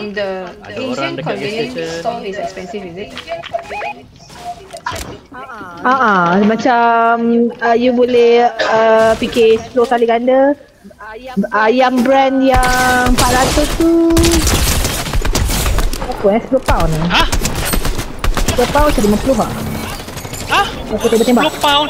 From the Ada Asian convenience store is expensive, is it? Ah, uh-huh. uh-huh. macam uh, you boleh uh, fikir 10 kali ganda ayam brand yang 400 tu apa eh 10 pound eh ha? 10 pound macam 50 ha? tembak. 10 pound?